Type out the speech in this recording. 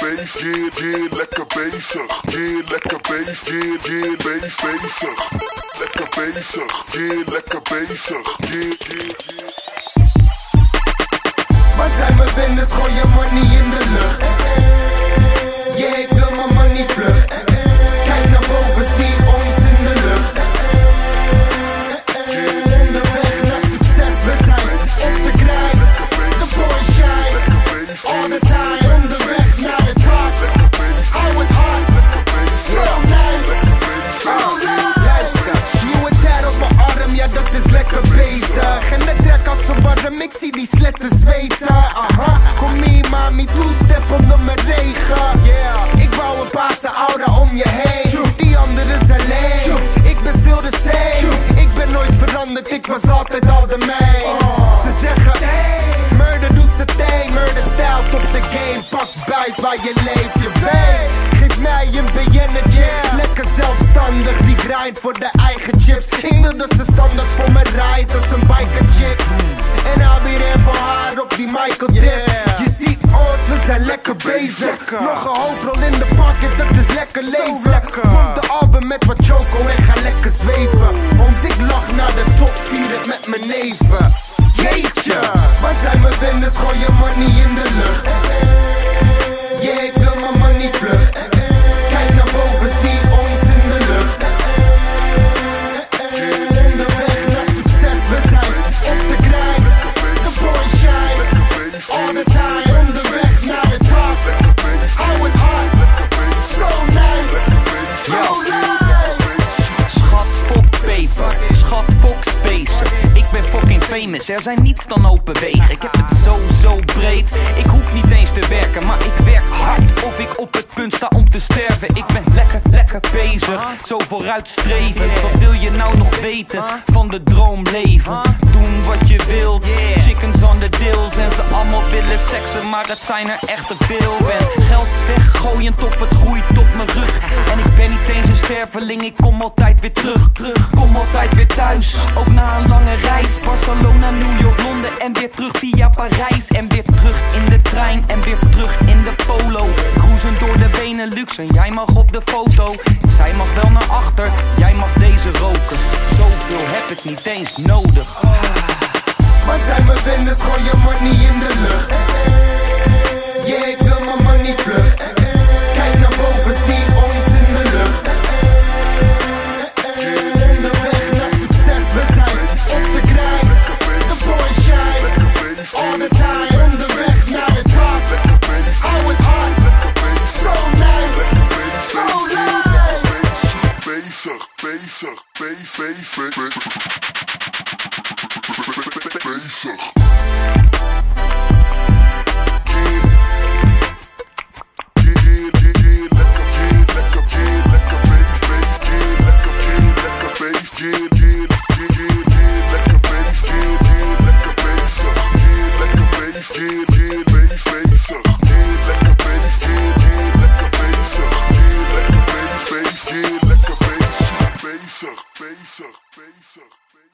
bezig, yeah, yeah, lekker bezig. Yeah, lekker bezig, yeah, yeah, bezig, bezig. Lekker bezig, yeah, lekker bezig. Waar zijn mijn winners? Gooi je money in de lucht. Yeah, ik wil mijn money vlug. Kijk naar boven, zie ons in de lucht. Onderweg naar succes, we zijn op de. De boy shine, all the time. Aha, kom hier mami, two-step onder mijn regen. Yeah, ik wou een paarse aura om je heen. Die anderen zijn leeg, ik ben stil de zee. Ik ben nooit veranderd, ik was altijd al de mij. Ze zeggen, murder doet zijn thing, murder stijlt op de game. Pak buit waar je leeft, je weet. Geef mij een BN'tje, lekker zelfstandig. Die grind voor de eigen chips. Ik wil dat ze standaard voor me rijdt als een biker zijn lekker bezig. Nog een hoofdrol in de pocket, dat is lekker leven. Pomp de album met wat choco en ga lekker zweven. Ons, ik lach naar de top, vier het met mijn neven. Jeetje, waar zijn mijn winners? Gooi je money in de lucht. Famous, er zijn niets dan open wegen. Ik heb het zo, zo breed. Ik hoef niet eens te werken, maar ik werk hard. Of ik op het punt sta om te sterven. Ik ben lekker, lekker bezig. Zo vooruitstrevend. Wat wil je nou nog weten van de droomleven? Doen wat je wilt. Chickens on the deals. En ze allemaal willen seksen, maar het zijn er echt te veel. Ben geld weggooiend op het groeit op mijn rug. En ik ben niet sterveling, ik kom altijd weer terug. terug. Kom altijd weer thuis, ook na een lange reis. Barcelona, New York, Londen en weer terug via Parijs. En weer terug in de trein en weer terug in de polo. Cruisen door de Benelux en jij mag op de foto. Zij mag wel naar achter, jij mag deze roken. Zoveel heb ik niet eens nodig. Bezig, bezig. Bezig. Yeah, Facer, Facer, Facer, Facer.